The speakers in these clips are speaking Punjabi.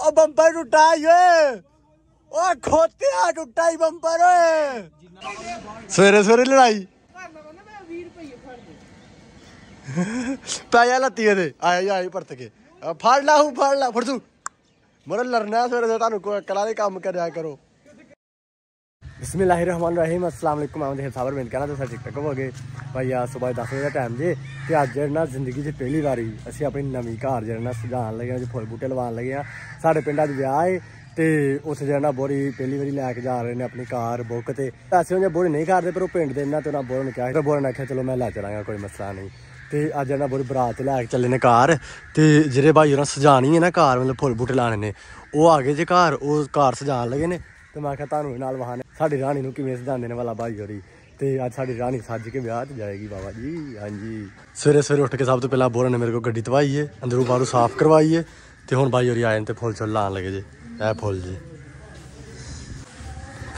ਉਹ ਬੰਪਰ ਟੁੱਟਾ ਓਏ। ਓ ਖੋਤਿਆ ਟੁੱਟਾ ਹੀ ਬੰਪਰ ਓਏ। ਸਵੇਰੇ ਸਵੇਰੇ ਲੜਾਈ। ਪੈ ਲੱਤੀ ਇਹਦੇ। ਆਇਆ ਆਇਆ ਪਰਤ ਕੇ। ਫੜ ਲਾ ਹੂੰ, ਫੜ ਲਾ, ਫੜ ਤੂੰ। ਮਰ ਲੜਨਾ ਸਵੇਰੇ ਸਵੇਰੇ, ਤੁਹਾਨੂੰ ਕਲਾ ਦੇ ਕੰਮ ਕਰਿਆ ਕਰੋ। ਬਿਸਮਿਲ੍ਲਾਹਿਰਰਹਿਮਾਨਿਰਰਹੀਮ ਅਸਲਾਮ ਅਲੈਕੁਮ ਆਮਦ ਹੈ ਸਾਬਰ ਮਿੰਟ ਕਹਿਣਾ ਤੁਸੀਂ ਠੀਕ ਠਾਕ ਹੋਗੇ ਭਾਈ ਆ ਸਵੇਰ 10 ਵਜੇ ਦਾ ਟਾਈਮ ਜੇ ਤੇ ਅੱਜ ਨਾ ਜ਼ਿੰਦਗੀ 'ਚ ਪਹਿਲੀ ਵਾਰੀ ਅਸੀਂ ਆਪਣੀ ਨਵੀਂ ਘਰ ਜਿਹੜਾ ਨਾ ਸਜਾਉਣ ਲੱਗੇ ਆ ਜੀ ਫੁੱਲ ਬੂਟੇ ਲਵਾਉਣ ਲੱਗੇ ਆ ਸਾਡੇ ਪਿੰਡਾਂ 'ਚ ਵਿਆਹ ਏ ਤੇ ਉੱਥੇ ਜਿਹੜਾ ਨਾ ਬੋਰੀ ਪਹਿਲੀ ਵਾਰੀ ਲੈ ਕੇ ਜਾ ਰਹੇ ਨੇ ਆਪਣੀ ਕਾਰ ਬੁੱਕ ਤੇ ਪੈਸੇ ਉਹਨੇ ਬੋਰੀ ਨਹੀਂ ਕਰਦੇ ਪਰ ਉਹ ਪਿੰਡ ਦੇ ਇਹਨਾਂ ਤੇ ਉਹਨਾਂ ਬੋਰਨ ਕਿਹਾ ਤੇ ਬੋਰਨ ਆਖਿਆ ਚਲੋ ਮੈਂ ਲੈ ਚਲਾਂਗਾ ਕੋਈ ਮਸਲਾ ਨਹੀਂ ਤੇ ਅੱਜ ਇਹਨਾਂ ਬੋਰੀ ਬਰਾਤ ਲੈ ਕੇ ਚੱਲੇ ਨੇ ਕਾਰ ਤੇ ਜਿਹੜੇ ਭਾਈ ਉਹਨਾਂ ਸਜਾਣੀ ਹੈ ਨਾ ਕਾਰ ਮਤਲਬ ਫੁੱਲ ਬੂਟੇ ਲਾਣੇ ਨੇ ਉਹ ਆ ਗਏ ਜੇ ਘਰ ਉਹ ਕਾਰ ਸਜਾਣ ਲੱਗੇ ਨੇ ਤੇ ਮੈਂ ਕਿਹਾ ਤੁਹਾਨੂੰ ਨਾਲ ਵਹਾਨੇ ਸਾਡੀ ਰਾਣੀ ਨੂੰ ਕਿਵੇਂ ਸਜਾਉਂਦੇ ਨੇ ਵਾਲਾ ਭਾਈ ਹੋਰੀ। ਤੇ ਅੱਜ ਸਾਡੀ ਰਾਣੀ ਸੱਜ ਕੇ ਵਿਆਹ ਤੇ ਜਾਏਗੀ ਬਾਬਾ ਜੀ। ਹਾਂਜੀ। ਸਵੇਰੇ ਸਵੇਰੇ ਉੱਠ ਕੇ ਸਭ ਤੋਂ ਪਹਿਲਾਂ ਬੋਰਨ ਨੇ ਮੇਰੇ ਕੋਲ ਗੱਡੀ ਧਵਾਈ ਏ ਅੰਦਰੋਂ ਬਾਹਰੋਂ ਸਾਫ਼ ਕਰਵਾਈ ਏ ਤੇ ਹੁਣ ਭਾਈ ਹੋਰੀ ਆਏ ਨੇ ਤੇ ਫੁੱਲ ਚੁੱਲ ਲਾਣ ਲੱਗੇ ਜੇ। ਇਹ ਫੁੱਲ ਜੀ।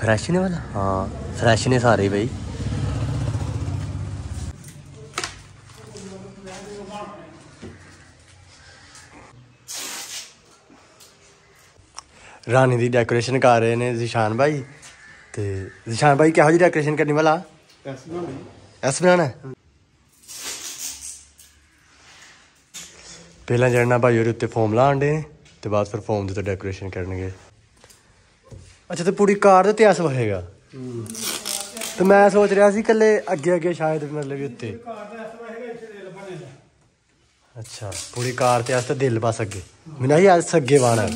ਫਰੈਸ਼ ਨੇ ਵਾਲਾ? ਹਾਂ ਫਰੈਸ਼ ਨੇ ਸਾਰੇ ਬਈ। ਰਾਣੀ ਦੀ ਡੈਕੋਰੇਸ਼ਨ ਕਰ ਰਹੇ ਨੇ ਜ਼ਿਸ਼ਾਨ ਭਾਈ। ਤੇ ਜ਼ਿਸ਼ਾਨ ਭਾਈ ਕਿਹੋ ਜਿਹੀ ਡੈਕੋਰੇਸ਼ਨ ਕਰਨੀ ਵਾਲਾ ਐਸ ਬਣਾਣਾ? ਪਹਿਲਾਂ ਜੜਨਾ ਭਾਈ ਉਹਦੇ ਉੱਤੇ ਫੋਮ ਲਾਣ ਦੇ ਨੇ ਤੇ ਬਾਅਦ ਫਿਰ ਫੋਮ ਦੇ ਉੱਤੇ ਡੈਕੋਰੇਸ਼ਨ ਕਰਨਗੇ। ਅੱਛਾ ਤੇ ਪੂਰੀ ਕਾਰ ਦੇ ਇਤਿਹਾਸ ਵਹੇਗਾ ਤੇ ਮੈਂ ਸੋਚ ਰਿਹਾ ਸੀ ਇਕੱਲੇ ਅੱਗੇ ਅੱਗੇ ਸ਼ਾਇਦ ਮਤਲਬ ਵੀ ਉੱਤੇ। ਅੱਛਾ ਪੂਰੀ ਕਾਰ ਤੇ ਆਸਤੇ ਦਿਲ ਬਸ ਅੱਗੇ। ਮੈਨੂੰ ਹੀ। ਅੱਜ ਅੱਗੇ ਵਾਣਾ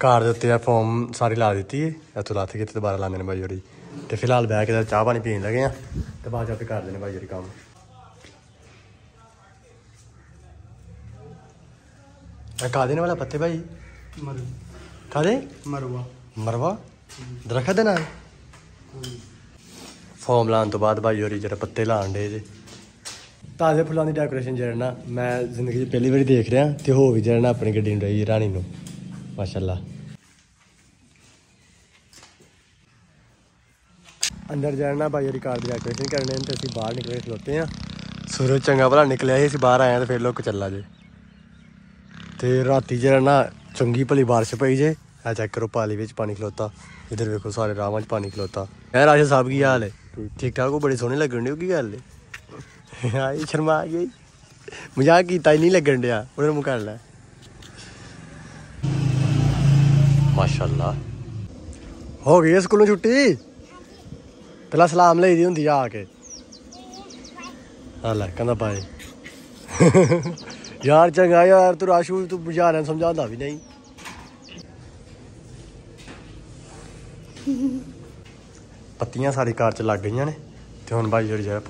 ਕਾਰ ਦੇ ਉੱਤੇ ਆ ਫੋਮ ਸਾਰੀ ਲਾ ਦਿੱਤੀ ਏ ਇੱਥੋਂ ਲੱਥ ਕੇ ਤੇ ਦੁਬਾਰਾ ਲਾਉਂਦੇ ਨੇ ਬਾਈ ਤੇ ਫਿਲਹਾਲ ਬਹਿ ਕੇ ਤਾਂ ਚਾਹ ਪਾਣੀ ਪੀਣ ਲੱਗੇ ਆ ਤੇ ਬਾਅਦ ਚ ਆਪੇ ਕਰਦੇ ਨੇ ਬਾਈ ਜੋੜੀ ਕੰਮ। ਇਹ ਕਾਦੇ ਨੇ ਵਾਲਾ ਪੱਤੇ ਭਾਈ ਕਾਦੇ ਮਰਵਾ। ਮਰਵਾ? ਦਰਖਤ ਦੇ ਨਾਲ? ਫੋਮ ਲਾਉਣ ਤੋਂ ਬਾਅਦ ਭਾਈ ਹੋਰੀ ਜਿਹੜਾ ਪੱਤੇ ਲਾਣ ਦੇ ਜੇ। ਤਾਜ਼ੇ ਫੁੱਲਾਂ ਦੀ ਡੈਕੋਰੇਸ਼ਨ ਜਿਹੜਾ ਨਾ ਮੈਂ ਜ਼ਿੰਦਗੀ 'ਚ ਪਹਿਲੀ ਵਾਰੀ ਦੇਖ ਰਿਹਾ ਤੇ ਹੋ ਵੀ ਜਿਹੜਾ ਨਾ ਆਪਣੀ ਗੱਡੀ ਨੂੰ ਰਹੀ ਰਾਣੀ ਨੂੰ। ਮਾਸ਼ਾਅੱਲਾ। ਅੰਦਰ ਜਿਹੜਾ ਨਾ ਭਾਈ ਹੋਰੀ ਕਾਰ ਦੀ ਡੈਕੋਰੇਸ਼ਨ ਕਰਨੇ ਨੇ ਤੇ ਅਸੀਂ ਬਾਹਰ ਨਿਕਲੇ ਖਲੋਤੇ ਆ। ਸੂਰਜ ਚੰਗਾ ਭਲਾ ਨਿਕਲਿਆ ਸੀ ਅਸੀਂ ਬਾਹਰ ਆਏ ਆ ਤੇ ਫਿਰ ਲੋਕ ਚੱਲਾ ਜੇ। ਤੇ ਰਾਤੀ ਜਿਹੜਾ ਨਾ ਚੰਗੀ ਭਲੀ ਬਾਰਿਸ਼ ਪਈ ਜੇ। ਆ ਚੈੱਕ ਕਰੋ ਪਾਲੀ ਵਿੱਚ ਪਾਣੀ ਖਲੋਤਾ। ਇਧਰ ਵੇਖੋ ਸਾਰੇ ਰਾਵਾਂ 'ਚ ਪਾਣੀ ਖਲੋਤਾ। ਐ ਰਾਜਾ ਸਾਹਿਬ ਕੀ ਹਾਲ ਹੈ ਠੀਕ। ਠਾਕ ਉਹ ਬੜੇ ਸੋਹਣੇ ਲੱਗਣ ਦੇ ਕੀ ਗੱਲ ਹੈ ਆਈ ਸ਼ਰਮਾ ਗਈ ਮਜ਼ਾਕ ਕੀਤਾ ਹੀ ਨਹੀਂ ਲੱਗਣ ਡਿਆ ਉਹਨਾਂ ਨੂੰ ਕਰ ਲੈ ਮਾਸ਼ਾਅੱਲਾ ਹੋ ਗਈ ਹੈ ਸਕੂਲੋਂ ਛੁੱਟੀ ਪਹਿਲਾਂ ਸਲਾਮ ਲਈਦੀ ਹੁੰਦੀ ਆ ਆ ਕੇ ਆ ਲੈ ਕਹਿੰਦਾ ਬਾਏ ਯਾਰ ਚੰਗਾ ਯਾਰ ਤੂੰ ਰਾਸ਼ੂ ਤੂੰ ਬੁਝਾਰਿਆਂ ਨੂੰ ਸਮਝਾਉਂਦਾ ਵੀ ਨਹੀਂ ਪੱਤੀਆਂ ਸਾਰੀ ਕਾਰ ਚ ਲੱਗ ਗਈਆਂ ਨੇ ਤੇ ਹੁਣ ਬਾਈ ਜਿਹੜੀ ਜਿਹੜਾ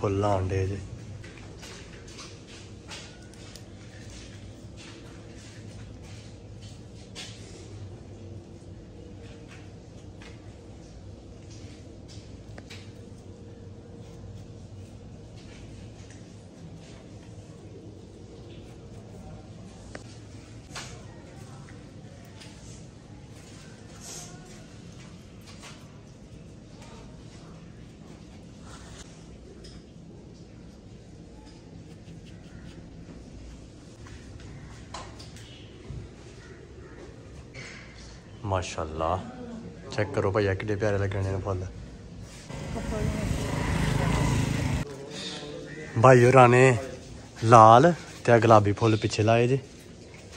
ਮਾਸ਼ਾਅੱਲਾ। ਚੈੱਕ ਕਰੋ ਭਈਆ ਕਿੱਡੇ ਪਿਆਰੇ ਲੱਗਣੇ ਨੇ ਫੁੱਲ। ਭਾਈ ਹੋਰਾਂ ਨੇ ਲਾਲ ਤੇ ਗੁਲਾਬੀ ਫੁੱਲ ਪਿੱਛੇ ਲਾਏ ਜੇ।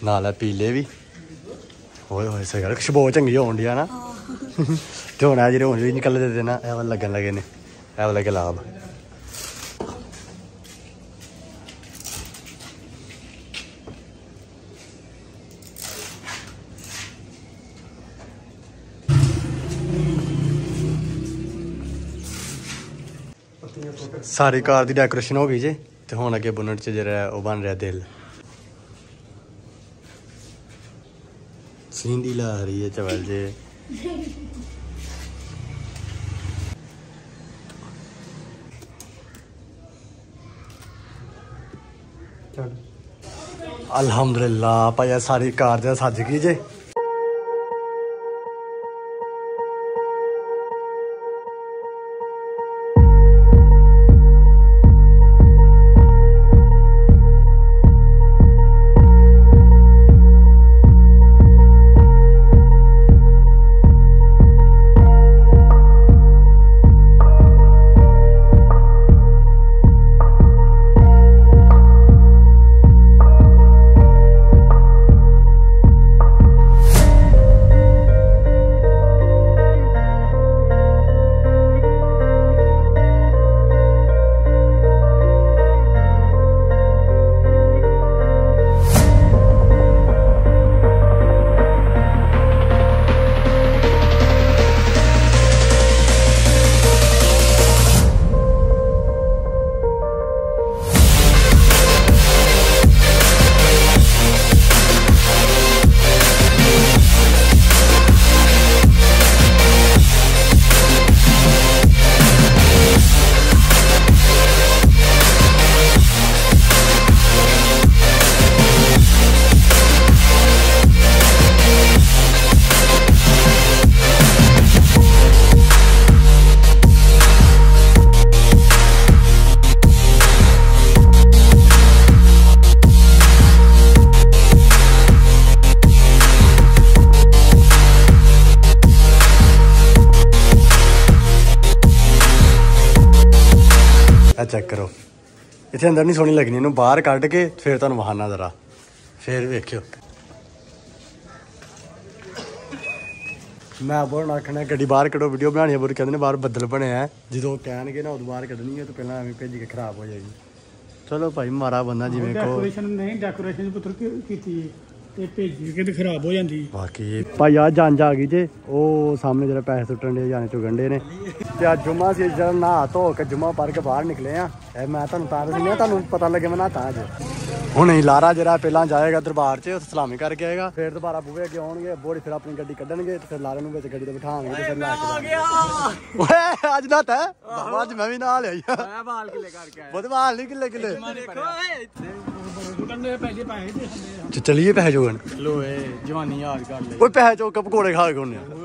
ਨਾਲ ਆ ਪੀਲੇ ਵੀ। ਹੋਏ ਹੋਏ ਸਗਰ ਖੁਸ਼ਬੂ ਚੰਗੀ ਹੋਣ ਡਿਆ ਨਾ। ਤੇ ਹੁਣ ਆ ਜਿਹੜੇ ਹੁਣ ਵੀ ਨਿਕਲਦੇ ਦੇਣਾ ਨਾ ਲੱਗਣ ਲੱਗੇ ਨੇ। ਇਹ ਵਾਲਾ ਗੁਲਾਬ। ਸਾਰੀ ਕਾਰ ਦੀ ਡੈਕੋਰੇਸ਼ਨ ਹੋ ਗਈ ਜੇ ਤੇ ਹੁਣ ਅੱਗੇ ਬੁਨਟ ਚ ਜਿਹੜਾ ਉਹ ਬਣ ਰਿਹਾ ਦਿਲ। ਸਿੰਦੀ ਲਾ ਰਹੀ ਹੈ ਚਵਲ ਜੇ। ਅਲਹਮਦੁਲਿਲਾ ਭਾਈ ਸਾਰੀ ਕਾਰ ਦੇ ਸੱਜ ਗਈ ਜੇ। ਚੈੱਕ ਕਰੋ। ਇੱਥੇ ਅੰਦਰ ਨਹੀਂ ਸੋਹਣੀ ਲੱਗਣੀ ਇਹਨੂੰ ਬਾਹਰ ਕੱਢ ਕੇ ਫਿਰ ਤੁਹਾਨੂੰ ਵਹਾਨਾ ਜ਼ਰਾ। ਫਿਰ ਵੇਖਿਓ। ਮੈਂ ਬੋਲਣ ਆਖਣਾ ਗੱਡੀ ਬਾਹਰ ਕੱਢੋ ਵੀਡੀਓ ਬਣਾਣੀ ਹੈ ਬੋਲ ਕਹਿੰਦੇ ਨੇ ਬਾਹਰ ਬੱਦਲ ਬਣਿਆ ਹੈ। ਜਦੋਂ ਕਹਿਣਗੇ ਨਾ ਉਦੋਂ ਬਾਹਰ ਕੱਢਣੀ ਹੈ ਤਾਂ ਪਹਿਲਾਂ ਐਵੇਂ ਭੇਜ ਕੇ ਖਰਾਬ ਹੋ ਜਾਏਗੀ। ਚਲੋ ਭਾਈ ਮਾਰਾ ਬੰਦਾ ਜਿਵੇਂ ਕੋ ਡੈਕੋਰੇਸ਼ਨ ਨਹੀਂ ਡੈਕੋਰੇਸ਼ਨ ਪੁੱਤਰ ਕੀਤੀ ਹੈ। ਤੇ ਭੇਜੀ ਕਿ ਤੇ ਖਰਾਬ ਹੋ ਜਾਂਦੀ। ਬਾਕੀ ਭਾਈ ਆ ਜੰਜ ਆ ਗਈ ਜੇ। ਉਹ ਸਾਹਮਣੇ ਜਿਹੜਾ ਪੈਸੇ ਸੁੱਟਣ ਦੇ ਜਾਣੇ ਚੋਂ ਗੰਡੇ ਨੇ। ਤੇ ਅੱਜ ਜੁਮਾ ਸੀ ਜਦ ਨਹਾ ਧੋ ਕੇ ਜੁਮਾ ਕੇ ਬਾਹਰ ਨਿਕਲੇ ਆ। ਮੈਂ ਤੁਹਾਨੂੰ ਤਾਂ ਦੱਸਣੀ ਤੁਹਾਨੂੰ ਪਤਾ ਲੱਗੇ ਮੈਂ ਨਹਾਤਾ ਅੱਜ। ਹੁਣ ਹੀ ਲਾਰਾ ਜਿਹੜਾ ਪਹਿਲਾਂ ਜਾਏਗਾ ਦਰਬਾਰ 'ਚ ਉੱਥੇ ਸਲਾਮੀ ਕਰਕੇ ਆਏਗਾ। ਫਿਰ ਦੁਬਾਰਾ ਬੂਹੇ ਅੱਗੇ ਆਉਣਗੇ ਬੋੜੀ ਫਿਰ ਆਪਣੀ ਗੱਡੀ ਕੱਢਣਗੇ ਤੇ ਫਿਰ ਲਾਰੇ ਨੂੰ ਵਿੱਚ ਗੱਡੀ ਤੇ ਬਿਠਾਉਣਗੇ ਤੇ ਫਿਰ ਲੈ ਕੇ ਜਾਣਗੇ। ਓਏ ਅੱਜ ਹੈ? ਬਾਬਾ ਅੱਜ ਮੈਂ ਵੀ ਨਹਾ ਲਿਆ ਯਾਰ ਮੈਂ ਬਾਲ ਕਿਲੇ ਕਰਕੇ ਆਇਆ। ਬਹੁਤ ਨਹੀਂ ਕਿੱਲੇ ਕਿੱਲੇ। ਦੇਖੋ ਓਏ ਕੰਨੇ ਪੈਸੇ ਪਾਏ ਤੇ ਹੰਦੇ ਚ ਚਲੀਏ ਪੈਸੇ ਜੋਗਣ ਲੋਏ ਜਵਾਨੀ ਯਾਦ ਕਰ ਲੈ ਓਏ ਪੈਸੇ ਚੋਕ ਪਕੌੜੇ ਖਾ ਕੇ ਆਉਂਦੇ ਆ।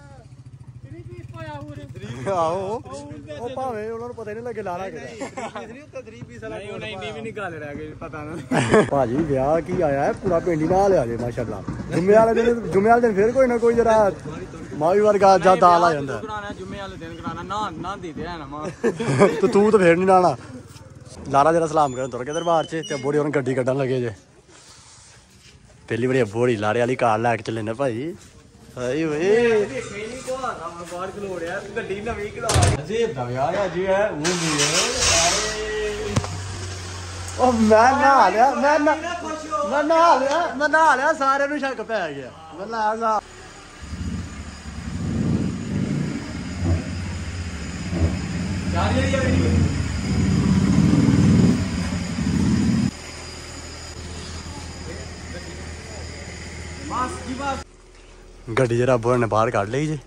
ਆਓ ਉਹ ਭਾਵੇਂ ਉਹਨਾਂ ਨੂੰ ਪਤਾ ਹੀ ਨਹੀਂ ਲੱਗੇ ਲਾਰਾ ਕਿਹਦਾ ਨਹੀਂ ਉਹਨੇ ਇੰਨੀ ਵੀ ਨਹੀਂ ਗੱਲ ਰਹਿ ਗਈ ਪਤਾ ਨਾ। ਭਾਜੀ ਵਿਆਹ ਕੀ ਆਇਆ ਹੈ? ਪੂਰਾ ਪਿੰਡ ਨਾਲ ਆ ਜੇ ਮਾਸ਼ਾਅੱਲਾ। ਜੁਮੇ ਵਾਲੇ ਦਿਨ ਜੁਮੇ ਵਾਲੇ ਦਿਨ ਫਿਰ ਕੋਈ ਨਾ ਕੋਈ ਜਰਾ ਮਾਵੀ ਵਰਗਾ ਜਾਂ ਦਾਲ ਆ ਜਾਂਦਾ। ਕਰਾਣਾ ਜੁਮੇ ਵਾਲੇ ਦਿਨ ਕਰਾਣਾ ਨਾ ਨਾ ਦੇ ਦੇ ਨਾ ਮਾਂ। ਤੇ ਤੂੰ ਤਾਂ ਫੇਰ ਨਹੀਂ ਨਾਣਾ ਲਾਰਾ ਜਰਾ ਸਲਾਮ ਕਰਨ ਤੁਰ ਕੇ ਦਰਬਾਰ 'ਚ ਤੇ ਬੋੜੀ ਹੁਣ ਗੱਡੀ ਕੱਢਣ ਲੱਗੇ ਜੇ। ਪਹਿਲੀ ਵਾਰੀ ਬੋੜੀ ਲਾਰੇ ਵਾਲੀ ਕਾਰ ਲੈ ਕੇ ਚੱਲੇ ਨੇ ਭਾਈ। ਹਾਏ ਓਏ। ਬਾਹਰ ਖਲੋੜਿਆ ਗੱਡੀ ਨਵੀਂ ਕਰਾ ਅਜੇ ਦਾ ਵਿਆਹ ਆ ਜੀ ਹੈ ਉਹ ਵੀ ਉਹ ਮੈਂ ਨਹਾ ਲਿਆ ਮੈਂ ਨਾ ਮੈਂ ਨਹਾ ਲਿਆ ਮੈਂ ਨਹਾ ਲਿਆ ਸਾਰਿਆਂ ਨੂੰ ਸ਼ੱਕ ਪੈ ਗਿਆ। ਮੈਂ ਲਾ ਗੱਡੀ ਜਰਾ ਬੋਰ ਨੇ ਬਾਹਰ ਕੱਢ ਲਈ ਜੇ।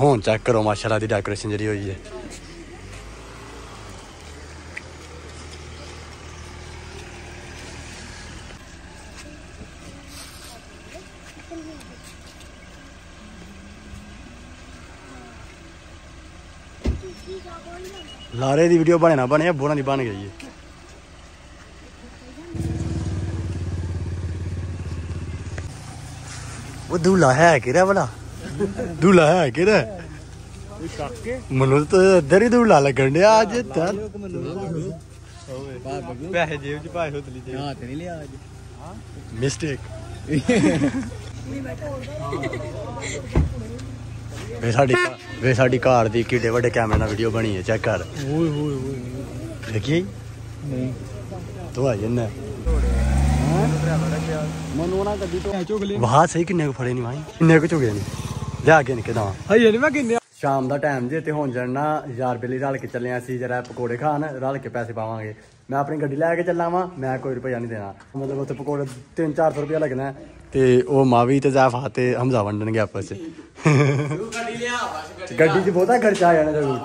ਹੁਣ ਚੈੱਕ ਕਰੋ ਮਾਸ਼ਾਅੱਲਾ ਦੀ ਡੈਕੋਰੇਸ਼ਨ ਜਿਹੜੀ ਹੋਈ ਹੈ। ਲਾਰੇ ਦੀ ਵੀਡੀਓ ਬਣੇ ਨਾ ਬਣੇ ਬੋਣਾ ਦੀ ਬਣ ਗਈ ਹੈ। ਉਹ ਦੂਲਾ ਹੈ ਕਿਹੜਾ ਵਾਲਾ? ਦੂਲਾ ਹੈ ਕਿਹੜਾ ਕਾਕੇ ਮੈਨੂੰ ਤਾਂ ਇੱਧਰ ਹੀ ਦੂਲਾ ਲੱਗਣ ਡਿਆ ਅੱਜ ਤਾਂ ਪੈਸੇ ਜੇਬ ਚ ਪਾਏ ਹੋਤਲੀ ਜੇ ਹਾਂ ਤੇ ਨਹੀਂ ਲਿਆ ਅੱਜ ਮਿਸਟੇਕ ਵੇ ਸਾਡੀ ਵੇ ਸਾਡੀ ਕਾਰ ਦੀ ਕਿੱਡੇ ਵੱਡੇ ਕੈਮਰੇ ਨਾਲ ਵੀਡੀਓ ਬਣੀ ਹੈ ਚੈੱਕ ਕਰ ਓਏ ਹੋਏ ਹੋਏ ਦੇਖੀ ਨਹੀਂ ਤੂੰ ਆ ਜੰਨਾ ਮਨੂੰ ਨਾ ਗੱਡੀ ਤੋਂ ਚੁਗਲੇ ਵਾਹ ਸਹੀ ਕਿੰਨੇ ਕੁ ਫੜੇ ਨਹੀਂ ਭਾਈ ਕਿੰਨੇ ਕੁ ਚੁਗੇ ਨੇ ਲਿਆ ਕੇ ਨਿਕੇ ਦਵਾ ਹਈ ਨਹੀਂ ਮੈਂ ਕਿੰਨੇ ਸ਼ਾਮ ਦਾ ਟਾਈਮ ਜੇ ਤੇ ਹੁਣ ਜਣਾ ਯਾਰ ਬੇਲੀ ਰਲ ਕੇ ਚੱਲੇ ਅਸੀਂ ਜਰਾ ਪਕੌੜੇ ਖਾਣ ਰਲ ਕੇ ਪੈਸੇ ਪਾਵਾਂਗੇ। ਮੈਂ ਆਪਣੀ ਗੱਡੀ ਲੈ ਕੇ ਚੱਲਾਂ ਵਾਂ ਮੈਂ ਕੋਈ ਰੁਪਈਆ ਨਹੀਂ ਦੇਣਾ। ਮਤਲਬ ਉੱਥੇ ਪਕੌੜੇ 3-400 ਰੁਪਇਆ ਲੱਗਣਾ ਤੇ ਉਹ ਮਾਵੀ ਤੇ ਜ਼ਾਫਾ ਤੇ ਹਮਜ਼ਾ ਵੰਡਣਗੇ ਆਪਸ ਚ। ਗੱਡੀ ਲਿਆ ਬਸ ਗੱਡੀ 'ਚ ਬਹੁਤਾ ਖਰਚਾ ਆ ਜਾਣਾ ਜਰੂਰ।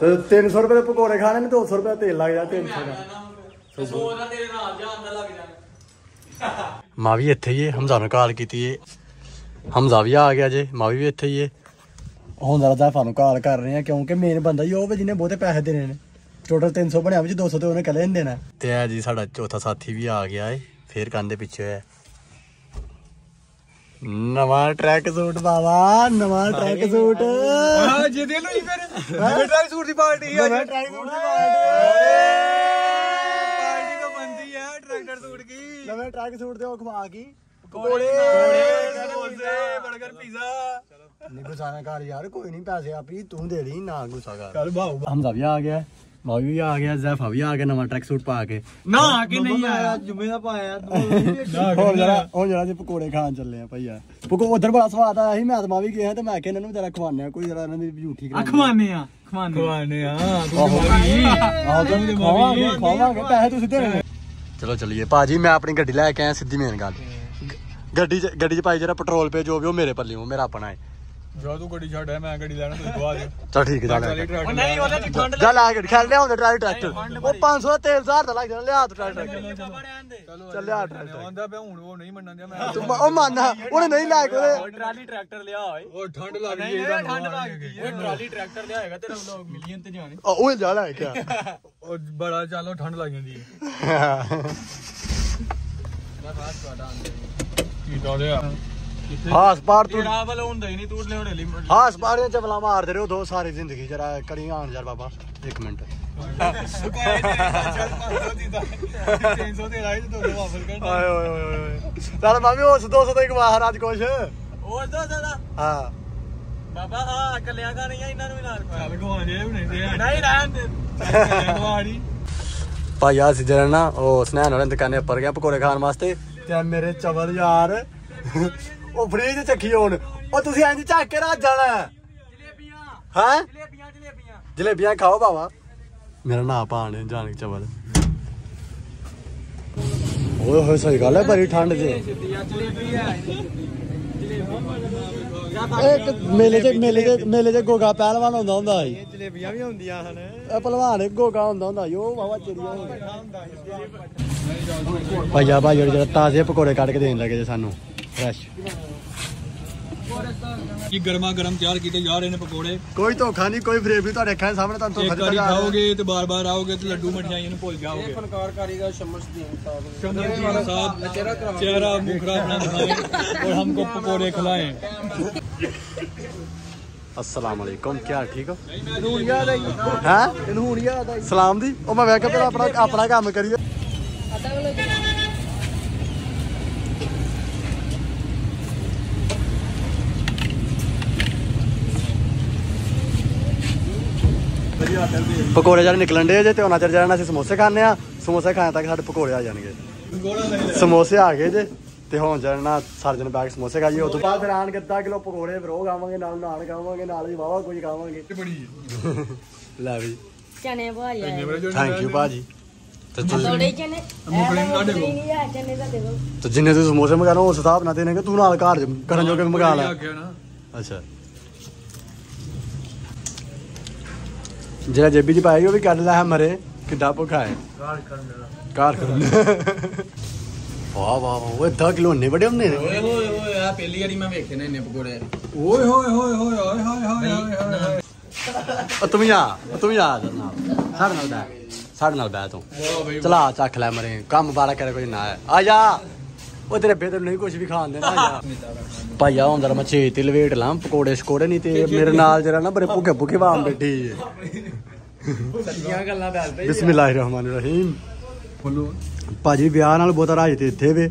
ਤੇ 300 ਰੁਪਏ ਦੇ ਪਕੌੜੇ ਖਾਣੇ ਨੇ 200 ਰੁਪਏ ਦਾ ਤੇਲ ਲੱਗ ਜਾ 300 ਦਾ। ਜਾਣਾ ਸੋ ਦਾ ਤੇਰੇ ਨਾਲ ਜਾਣ ਦਾ ਲੱਗ ਜਾਣਾ। ਮਾਵੀ ਇੱਥੇ ਹੀ ਹੈ ਹਮਜ਼ਾ ਨੂੰ ਕਾਲ ਕੀਤੀ ਏ। ਹਮਜ਼ਾ ਵੀ ਆ ਗਿਆ ਜੇ ਮਾਵੀ ਵੀ ਇੱਥੇ ਹੀ ਏ। ਹੁਣ ਜ਼ਰਾ ਜ਼ਾਫਾ ਨੂੰ ਕਾਲ ਕਰ ਰਹੇ ਆ ਕਿਉਂਕਿ ਮੇਨ ਬੰਦਾ ਹੀ ਉਹ ਵੀ ਜਿਹਨੇ ਬਹੁਤੇ ਪੈਸੇ ਦੇਣੇ ਨੇ। ਟੋਟਲ 300 ਬਣਿਆ ਵਿੱਚ 200 ਤੇ ਉਹਨੇ ਕੱਲੇ ਦੇਣਾ। ਤੇ ਇਹ ਜੀ ਸਾਡਾ ਚੌਥਾ ਸਾਥੀ ਵੀ ਆ ਗਿਆ ਏ ਫੇਰ ਕੰਨ ਪਿੱਛੇ ਹੋਇਆ। ਨਵਾਂ ਟਰੈਕ ਸੂਟ ਬਾਵਾ ਨਵਾਂ ਟਰੈਕ ਸੂਟ ਹਾਂ ਜੇ ਦੇ ਲੋ ਹੀ। ਫਿਰ ਜਿਵੇਂ ਟਰਾਈ ਸੂਟ ਦੀ ਪਾਰਟੀ ਆ। ਨਵਾਂ ਟਰੈਕ ਸੂਟ ਦੀ ਪਾਰਟੀ ਤਾਂ ਬੰਦੀ ਹੈ ਟਰੈਕਟਰ ਸੂਟ ਕੀ। ਨਵੇਂ ਟਰੈਕ ਸੂਟ ਤੇ ਉਹ ਖਵਾ ਗਈ ਕੋਲੇ ਸਮੋਸੇ 버ਗਰ ਪੀਜ਼ਾ ਨਹੀਂ ਗੁੱਸਾ ਨਾ ਕਰ ਯਾਰ ਕੋਈ ਨਹੀਂ ਪੈਸੇ ਆਪੀ ਤੂੰ ਦੇ ਲਈ ਨਾ ਗੁੱਸਾ ਕਰ ਚੱਲ ਬਾਉ ਹਮਜ਼ਾ ਵੀ ਆ ਗਿਆ ਮਾਵੀ ਵੀ ਆ ਗਿਆ ਜ਼ੈਫਾ ਵੀ ਆ ਗਿਆ ਨਵਾਂ ਟਰੈਕ ਸੂਟ ਪਾ ਕੇ ਨਾ ਕਿ ਨਹੀਂ ਆਇਆ ਜੁਮੇ ਦਾ ਪਾਇਆ ਹੁਣ ਜਰਾ ਹੁਣ ਜਰਾ ਜੀ ਪਕੌੜੇ ਖਾਣ ਚੱਲੇ ਆ ਭਈਆ ਪਕੌ ਉਧਰ ਬੜਾ ਸਵਾਦ ਆਇਆ ਸੀ ਮੈਂ ਤਾਂ ਮਾਵੀ ਗਿਆ ਤੇ ਮੈਂ ਕਿਹਾ ਇਹਨਾਂ ਨੂੰ ਜਰਾ ਖਵਾਉਂਦੇ ਆ ਕੋਈ ਜਰਾ ਇਹਨਾਂ ਦੀ ਝੂਠੀ ਕਰਾ ਖਵਾਨੇ ਆ ਖਵਾਨੇ ਖਵਾਨੇ ਆ ਤੂੰ ਆਹੋ ਜਮਾਵੀ ਤਾਂ ਖਵਾਵਾਂਗੇ ਖਵਾਵਾਂਗੇ ਪੈਸੇ ਤੁਸੀਂ ਦੇਣੇ ਚਲੋ ਚਲੀਏ ਭਾਜੀ ਮੈਂ ਆਪਣੀ ਗੱਡੀ ਗੱਡੀ 'ਚ ਗੱਡੀ 'ਚ ਭਾਈ ਜਰਾ ਪੈਟਰੋਲ ਪੇ ਜੋ ਵੀ ਉਹ ਮੇਰੇ ਪੱਲੇ ਮੇਰਾ ਆਪਣਾ ਹੈ ਜਾ ਤੂੰ ਗੱਡੀ ਛੱਡ ਮੈਂ ਗੱਡੀ ਲੈਣਾ ਤੂੰ ਬਾਅਦ ਚਲ ਠੀਕ ਹੈ ਚੱਲ ਨਹੀਂ ਉਹਦੇ ਚ ਠੰਡ ਚੱਲ ਆ ਗੱਡੀ ਖੜ ਲਿਆ ਹੁੰਦਾ ਟਰਾਲੀ ਟਰੈਕਟਰ। ਉਹ 500 ਦਾ ਤੇਲ ਹਜ਼ਾਰ ਦਾ ਲੱਗ ਜਾਣਾ ਲਿਆ ਤੂੰ ਟਰਾਲੀ ਟਰੈਕਟਰ ਚੱਲ ਲਿਆ ਟਰੈਕਟਰ ਆਂਦਾ ਪਿਆ ਹੁਣ ਉਹ ਨਹੀਂ ਮੰਨਣ ਦਿਆ ਮੈਂ ਉਹ ਮੰਨ ਉਹਨੇ ਨਹੀਂ ਲਾਇਕ ਉਹਦੇ। ਟਰਾਲੀ ਟਰੈਕਟਰ ਲਿਆ ਓਏ। ਉਹ ਠੰਡ ਲੱਗ ਗਈ ਇਹਦਾ ਠੰਡ ਲੱਗ ਗਈ ਓਏ ਟਰਾਲੀ ਟਰੈਕਟਰ ਲਿਆਏਗਾ ਤੇਰਾ ਵਲੌਗ ਮਿਲੀਅਨ ਤੇ ਜਾਣੇ। ਉਹ ਉਹ ਜਾ ਲੈ ਕਿਆ? ਉਹ ਬੜਾ ਚੱਲ ਉਹ ਠੰਡ ਲੱਗ ਜਾਂਦੀ ਹੈ। ਕੀ ਦੋਦੇ ਆ ਹਾਸ ਪਾਰ ਤੂੰ ਤੇਰਾ ਵੱਲ ਹੁੰਦਾ ਹੀ ਨਹੀਂ ਤੂੰ ਲਿਆਉਣੇ ਲਈ ਹਾਸ ਪਾਰ ਚ ਬਲਾ ਮਾਰਦੇ ਰਹੋ ਦੋ ਸਾਰੀ ਜ਼ਿੰਦਗੀ ਜਰਾ ਕਰੀ ਆਣ ਯਾਰ ਬਾਬਾ ਇੱਕ ਮਿੰਟ। 300 ਤੇ ਰਾਈਟ ਤੋਂ ਵਾਫਲ ਕਰਨਾ ਓਏ ਓਏ ਓਏ ਓਏ। ਚੱਲ ਮਾਮੀ ਉਸ 200 ਤੋਂ ਇੱਕ ਵਾਰ ਅੱਜ ਕੁਛ। ਉਹ ਦੋ ਦਾਦਾ ਹਾਂ। ਬਾਬਾ ਆ ਕੱਲਿਆ ਕਾ ਨਹੀਂ ਆ ਇਹਨਾਂ ਨੂੰ ਵੀ ਨਾਲ ਪਾ ਚੱਲ ਗਵਾ ਜੇ ਹੁਣੇ ਤੇ ਨਹੀਂ ਰਹਿਣ ਦੇ। ਗਵਾੜੀ ਭਾਈ ਆ ਜਿਹੜਾ ਨਾ ਉਹ ਸਨੈਨ ਵਾਲੇ ਦੁਕਾਨੇ ਉੱਪਰ ਗਿਆ ਪਕੌੜੇ ਖਾਣ ਵਾਸਤੇ। ਤੇ ਮੇਰੇ ਚਵਲ ਯਾਰ। ਉਹ ਫ੍ਰੀਜ ਚੱਕੀ ਹੋਣ। ਉਹ ਤੁਸੀਂ ਇੰਜ ਝੱਕ ਕੇ ਰੱਜ ਜਾਣਾ। ਜਲੇਬੀਆਂ ਹੈ? ਜਲੇਬੀਆਂ ਜਲੇਬੀਆਂ ਜਲੇਬੀਆਂ ਖਾਓ ਬਾਵਾ। ਮੇਰਾ ਨਾਂ ਪਾਣ ਜਾਣ ਚਵਲ। ਓਏ ਹੋਏ, ਸਹੀ ਗੱਲ ਹੈ, ਬੜੀ ਠੰਡ 'ਚ ਜਲੇਬੀ ਹੈ ਇੱਕ ਮੇਲੇ 'ਚ ਮੇਲੇ 'ਚ ਮੇਲੇ 'ਚ ਗੋਗਾ ਪਹਿਲਵਾਨ ਹੁੰਦਾ ਹੁੰਦਾ ਸੀ। ਜਲੇਬੀਆਂ ਵੀ ਹੁੰਦੀਆਂ ਹਨ। ਇਹ ਪਹਿਲਵਾਨ ਇੱਕ ਗੋਗਾ ਹੁੰਦਾ ਹੁੰਦਾ ਉਹ ਬਾਵਾ ਚਿੜੀਆਂ ਭਾਈਆ ਭਾਈ ਜਿਹੜਾ ਤਾਜ਼ੇ ਪਕੌੜੇ ਕੱਢ ਕੇ ਦੇਣ ਲੱਗੇ ਜੇ ਸਾਨੂੰ ਫਰੈਸ਼ ਕੀ ਗਰਮਾ ਗਰਮ ਤਿਆਰ ਕੀਤੇ ਜਾ ਰਹੇ ਨੇ ਪਕੌੜੇ ਕੋਈ ਧੋਖਾ ਨਹੀਂ ਕੋਈ ਫਰੇਬ ਨਹੀਂ ਤੁਹਾਡੇ ਅੱਖਾਂ ਦੇ ਸਾਹਮਣੇ ਤੁਹਾਨੂੰ ਧੋਖਾ ਇੱਕ ਵਾਰੀ ਦਿੱਤਾ ਜਾ ਰਿਹਾ। ਖਾਓਗੇ ਤੇ ਬਾਰ-ਬਾਰ ਆਓਗੇ ਤੇ ਲੱਡੂ ਮਠਿਆਈਆਂ ਨੂੰ ਭੁੱਲ ਜਾਓਗੇ ਫਨਕਾਰ ਕਾਰੀਗਰ ਸ਼ਮਸ ਦੀ शमर जी साहब चेहरा मुखरा अपना दिखाएं और हमको पकोड़े खिलाएं अस्सलाम वालेकुम क्या ठीक हो हैं ਇਹਨੂੰ ਹੁਣ ਯਾਦ ਆਈ ਸਲਾਮ ਦੀ ਉਹ ਮੈਂ ਵੇਖ ਕੇ ਪਹਿਲਾਂ ਆਪਣਾ ਆਪਣਾ ਕੰਮ ਕਰੀਏ ਪਕੌੜੇ ਜਿਹੜੇ ਨਿਕਲਣ ਦੇ ਜੇ ਤੇ ਉਹਨਾਂ ਚਿਰ ਜਿਹੜਾ ਅਸੀਂ ਸਮੋਸੇ ਖਾਣੇ ਆ ਸਮੋਸੇ ਖਾਣ ਤੱਕ ਸਾਡੇ ਪਕੌੜੇ ਆ ਜਾਣਗੇ। ਸਮੋਸੇ ਆ ਗਏ ਜੇ ਤੇ ਹੁਣ ਜਿਹੜਾ ਸਰਜਨ ਬੈਗ ਸਮੋਸੇ ਖਾਈਏ ਉਸ ਤੋਂ ਬਾਅਦ ਫਿਰ ਆਣ ਕੇ ਅੱਧਾ ਕਿਲੋ ਪਕੌੜੇ ਫਿਰ ਉਹ ਖਾਵਾਂਗੇ ਨਾਲ ਨਾਨ ਖਾਵਾਂਗੇ ਨਾਲ ਹੀ ਵਾਵਾ ਕੁਝ ਖਾਵਾਂਗੇ। ਲੈ ਵੀ। ਚਨੇ ਭਾਜੀ ਥੈਂਕ ਯੂ ਭਾਜੀ। ਤੇ ਜਿੰਨੇ ਤੁਸੀਂ ਸਮੋਸੇ ਮੰਗਾਣਾ ਉਸ ਹਿਸਾਬ ਨਾਲ ਦੇਣਗੇ ਤੂੰ ਨਾਲ ਘਰ ਕਰਨ ਜੋਗੇ ਮੰਗਾ ਲੈ? ਅੱਛਾ। ਜਿਹੜਾ ਜੇਬੀ ਚ ਪਾਏਗੀ ਉਹ ਵੀ ਕੱਢ ਲੈ ਮਰੇ ਕਿੱਡਾ ਭੁੱਖਾ ਹੈ। ਕਾਰ ਕਰਨ ਵਾਹ ਵਾਹ ਵਾਹ ਉਹ 10 ਕਿਲੋ ਨੇ ਬੜੇ ਹੁੰਦੇ ਨੇ। ਓਏ ਹੋਏ ਹੋਏ ਆ ਪਹਿਲੀ ਵਾਰੀ ਮੈਂ ਵੇਖੇ ਨੇ ਇੰਨੇ ਪਕੌੜੇ। ਓਏ ਹੋਏ ਹੋਏ ਹੋਏ ਹੋਏ ਹਾਏ ਹਾਏ ਹਾਏ ਹਾਏ ਉਹ ਤੂੰ ਆ ਉਹ ਤੂੰ ਆ ਸਾਡੇ ਨਾਲ। ਬੈ ਸਾਡੇ ਨਾਲ ਬੈ ਤੂੰ। ਚਲਾ ਚੱਕ ਲੈ ਮਰੇ। ਕੰਮ ਬਾਰਾ ਕਰੇ ਕੋਈ ਨਾ ਆ ਜਾ। ਉਹ ਤੇਰੇ ਬੇਦਰ ਨਹੀਂ ਕੁਝ ਵੀ ਖਾਣ ਦੇਣਾ ਜਾ ਭਾਈ ਆ ਹੁੰਦਾ ਮੈਂ ਛੇ ਤੇ ਲਵੇਟ ਲਾਂ ਪਕੌੜੇ ਸਕੋੜੇ ਨਹੀਂ ਤੇ ਮੇਰੇ ਨਾਲ ਜਿਹੜਾ ਨਾ ਬੜੇ ਭੁੱਖੇ ਭੁੱਖੇ ਵਾਮ ਬੈਠੀ ਏ ਸੱਚੀਆਂ ਗੱਲਾਂ ਦੱਸਦੇ ਬਿਸਮਿਲ੍ਲਾਹਿਰਰਹਿਮਾਨਿਰਰਹੀਮ। ਬੋਲੋ। ਭਾਜੀ ਵਿਆਹ ਨਾਲ ਬਹੁਤਾ ਰਾਜ ਤੇ ਇੱਥੇ ਵੇ।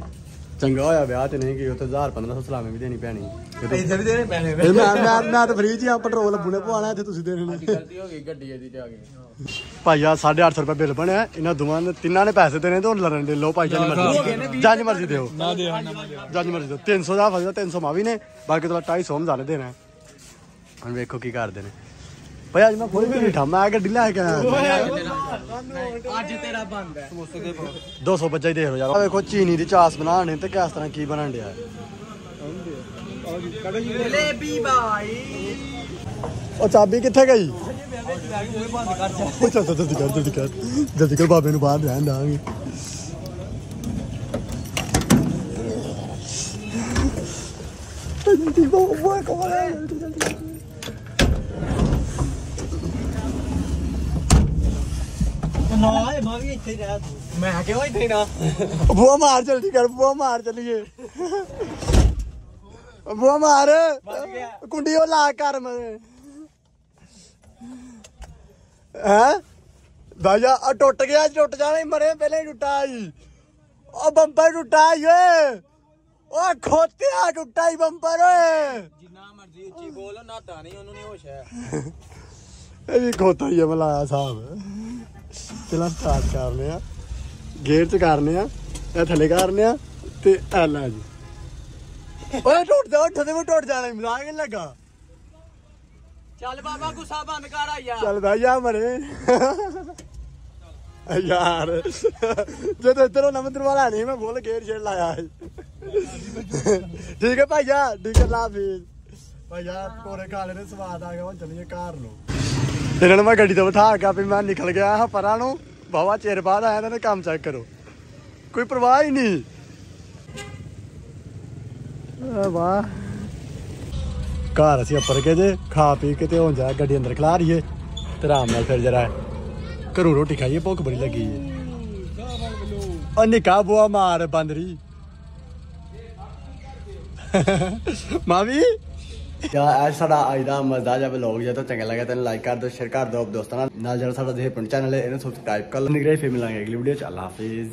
ਚੰਗਾ ਹੋਇਆ ਵਿਆਹ ਤੇ ਨਹੀਂ ਗਈ ਉੱਥੇ 1000 1500 ਸਲਾਮੇ ਵੀ ਦੇਣੀ ਪੈਣੀ। ਇੱਥੇ ਵੀ ਦੇਣੇ ਪੈਣੇ ਮੈਂ ਮੈਂ ਮੈਂ ਤਾਂ ਫ੍ਰੀ ਚ ਹੀ ਆ ਪੈਟਰੋਲ ਬੁਣੇ ਪਵਾਣਾ ਇੱਥੇ ਤੁਸੀਂ ਦੇਣੇ ਨੇ। ਗਲਤੀ ਹੋ ਗਈ ਗੱਡੀ ਇਹਦੀ ਤੇ ਆ ਗਈ। ਭਾਈ ਆ 850 ਰੁਪਏ ਬਿੱਲ ਬਣਿਆ। ਇਹਨਾਂ ਦੋਵਾਂ ਨੇ ਤਿੰਨਾਂ ਨੇ ਪੈਸੇ ਦੇਣੇ ਤੇ ਹੁਣ ਲੜਨ ਦੇ। ਲੋ ਭਾਈ ਜਨ ਮਰਜ਼ੀ ਜਨ ਮਰਜ਼ੀ ਦਿਓ। ਨਾ ਦੇ ਨਾ ਦੇ ਜਨ ਮਰਜ਼ੀ ਦਿਓ। 300 ਦਾ ਫਸਦਾ 300 ਮਾ ਵੀ ਨੇ। ਬਾਕੀ ਤਾਂ 250 ਮਜ਼ਾਲੇ ਦੇਣਾ। ਹੈ। ਹੁਣ ਵੇਖੋ ਕੀ ਕਰਦੇ ਨੇ। ਭਾਈ ਅੱਜ ਮੈਂ ਕੋਈ ਵੀ ਨਹੀਂ ਠਾ ਮੈਂ ਗੱਡੀ ਲੈ ਕੇ ਆਇਆ। ਅੱਜ ਤੇਰਾ ਬੰਦ ਹੈ। ਸਮੋਸੇ ਦੇ 200 ਬੱਚਾ ਹੀ ਦੇਖ ਲਓ ਯਾਰ। ਵੇਖੋ ਚੀਨੀ ਦੀ ਚਾਸ ਬਣਾਉਣੇ ਤੇ ਕਿਸ ਤਰ੍ਹਾਂ ਕੀ ਬਣਨ ਡਿਆ। ਹੈ। ਜਲੇਬੀ ਬਾਈ। ਉਹ ਚਾਬੀ ਕਿੱਥੇ ਗਈ? ਉਹ ਚੱਲ ਚੱਲ ਜਲਦੀ ਕਰ ਜਲਦੀ ਕਰ। ਜਲਦੀ ਕਰ ਬਾਬੇ ਨੂੰ ਬਾਹਰ ਰਹਿਣ ਦਾਂਗੇ ਜਲਦੀ ਬਾਬਾ ਕੋਲ ਜਲਦੀ ਜਲਦੀ ਨਾ ਮੈਂ ਵੀ ਇੱਥੇ ਰਹਿ ਮੈਂ ਕਿਉਂ ਇੱਥੇ ਨਾ। ਬੂਆ ਮਾਰ ਜਲਦੀ ਕਰ ਬੂਆ ਮਾਰ ਚਲੀਏ। ਬੂਆ ਮਾਰ। ਕੁੰਡੀ ਉਹ ਲਾ ਕਰ ਮੈਂ ਹੈ? ਭਾਈਆ ਆ ਟੁੱਟ ਗਿਆ ਟੁੱਟ ਜਾਣਾ ਹੀ ਮਰੇ ਪਹਿਲੇ ਟੁੱਟਾ ਹੀ। ਉਹ ਬੰਪਰ ਟੁੱਟਾ ਹੀ ਓਏ। ਓ ਖੋਤਿਆ ਟੁੱਟਾ ਹੀ ਬੰਪਰ ਓਏ। ਜਿੰਨਾ ਮਰਜ਼ੀ ਉੱਚੀ ਬੋਲ ਨਾਤਾ ਨਹੀਂ ਉਹਨੂੰ ਨਹੀਂ ਹੋਸ਼ ਹੈ। ਇਹ ਵੀ ਖੋਤਾ ਹੀ ਮਲਾਇਆ ਸਾਹਿਬ। ਚਲਾ ਸਟਾਰਟ ਕਰਨੇ ਆ। ਗੇਅਰ ਚ ਕਰਨੇ ਆ ਇਹ ਥੱਲੇ ਕਰਨੇ ਆ ਤੇ ਐ ਲੈ ਜੀ। ਓਏ ਟੁੱਟ ਜਾ ਉੱਠ ਤੇ ਮੈਂ ਟੁੱਟ ਜਾਣਾ ਮਜ਼ਾਕ ਨਹੀਂ ਲੱਗਾ। ਚੱਲ ਬਾਬਾ, ਗੁੱਸਾ ਬੰਦ ਕਰ ਆਇਆ ਚੱਲ ਬਹਿ ਜਾ ਮਰੇ। ਯਾਰ। ਜਦੋਂ ਇੱਧਰੋਂ ਨਮਦਰ ਵਾਲਾ ਨਹੀਂ, ਮੈਂ ਫੁੱਲ ਗੇਅਰ ਛੇੜ ਲਾਇਆ ਠੀਕ ਹੈ ਭਾਈਆ, ਠੀਕ ਹੈ ਲਾ ਫੀਸ ਭਈਆ ਪਕੌੜੇ ਖਾ ਸਵਾਦ ਆ ਗਿਆ ਹੁਣ ਚੱਲੀਏ ਘਰ ਨੂੰ। ਇਹਨਾਂ ਨੂੰ ਮੈਂ ਗੱਡੀ ਤੋਂ ਬਿਠਾ ਕੇ ਵੀ ਮੈਂ ਨਿਕਲ ਗਿਆ ਹਾਂ ਪਰਾਂ ਨੂੰ। ਬਾਵਾ ਚਿਰ ਬਾਅਦ ਆਇਆ ਇਹਨਾਂ ਨੇ ਕੰਮ ਚੈੱਕ ਕਰੋ। ਕੋਈ ਪਰਵਾਹ ਹੀ ਨਹੀਂ। ਵਾਹ। ਘਰ ਅਸੀਂ ਉੱਪਰ ਕੇ ਜੇ, ਖਾ ਪੀ ਕੇ ਤੇ ਹੁਣ ਜਾ ਗੱਡੀ ਅੰਦਰ ਖਲਾ ਰਹੀਏ ਤੇ ਆਰਾਮ ਨਾਲ ਫਿਰ ਜਰਾ ਘਰੋਂ ਰੋਟੀ ਖਾਈਏ, ਭੁੱਖ ਬੜੀ ਲੱਗੀ ਏ। ਉਹ ਨਿਕਾ ਬੁਆ ਮਾਰ ਬੰਦਰੀ। ਮਾਵੀ ਯਾ, ਅੱਜ ਸਾਡਾ ਅੱਜ ਦਾ ਮਜ਼ਾ ਜਿਹਾ ਵਲੌਗ ਜੇ ਤਾਂ ਚੰਗਾ ਲੱਗਾ ਤੈਨੂੰ ਲਾਈਕ ਕਰ ਦਿਓ ਸ਼ੇਅਰ ਕਰ ਦਿਓ ਦੋਸਤਾਂ ਨਾਲ। ਨਾਲ ਜਿਹੜਾ ਸਾਡਾ ਦੇਹ ਪਿੰਡ ਚੈਨਲ ਹੈ, ਇਹਨੂੰ ਸਬਸਕ੍ਰਾਈਬ ਕਰ ਲਓ ਨਿਗਰੇ ਫੇਰ ਮਿਲਾਂਗੇ ਅਗਲੀ ਵੀਡੀਓ ਚ, ਅੱਲਾ ਹਾਫਿਜ਼।